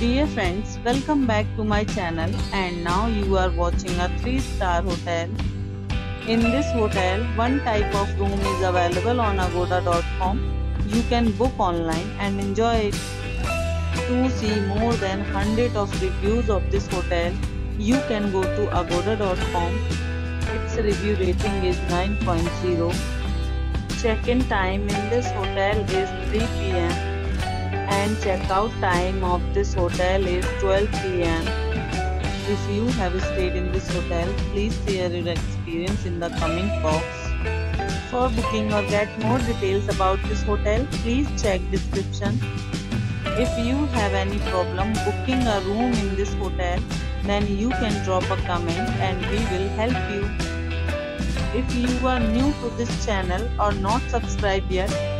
Dear friends, welcome back to my channel and now you are watching a 3-star hotel. In this hotel, one type of room is available on agoda.com. You can book online and enjoy it. To see more than 100 of reviews of this hotel, you can go to agoda.com. Its review rating is 9.0. Check-in time in this hotel is 3 pm and checkout time of this hotel is 12 pm. If you have stayed in this hotel, please share your experience in the comment box. For booking or get more details about this hotel, please check description. If you have any problem booking a room in this hotel, then you can drop a comment and we will help you. If you are new to this channel or not subscribed yet,